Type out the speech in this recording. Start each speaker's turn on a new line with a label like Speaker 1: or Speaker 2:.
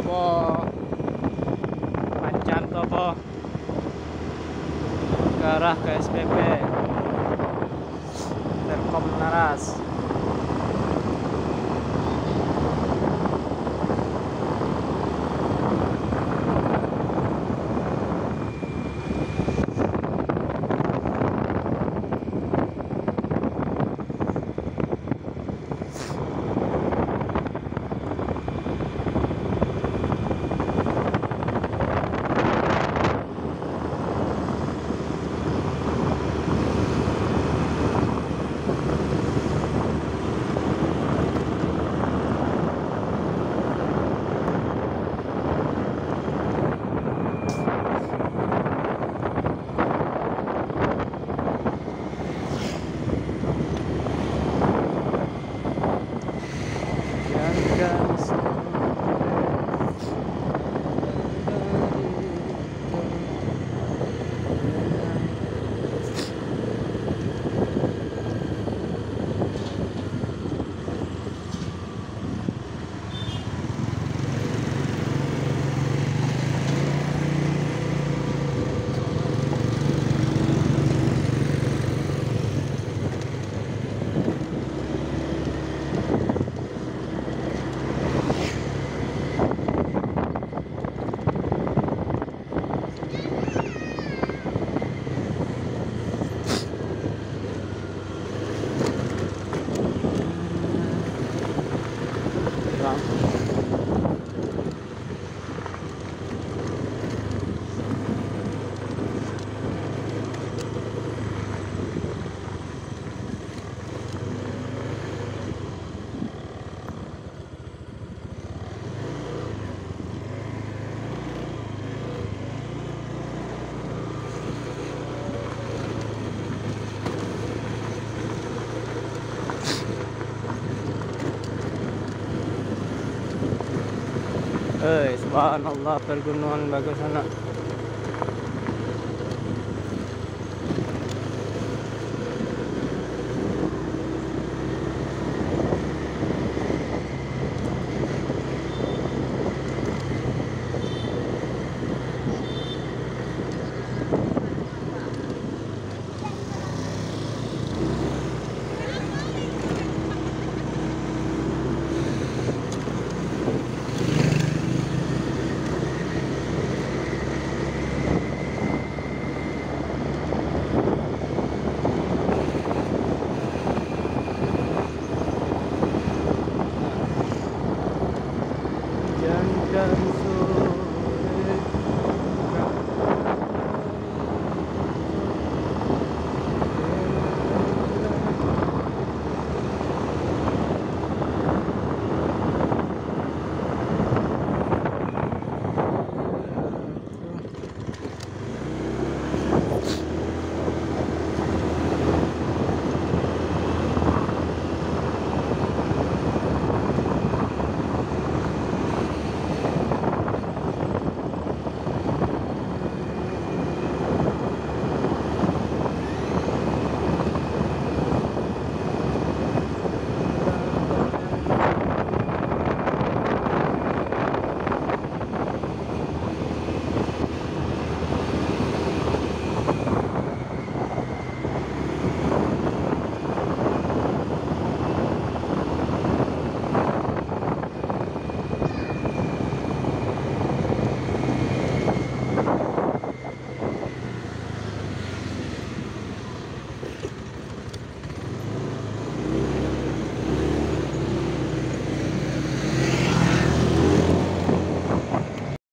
Speaker 1: topo. Pancan topo. Ke arah ke SPP Telkom Naras Eh, subhanallah pergunungan bagus anak.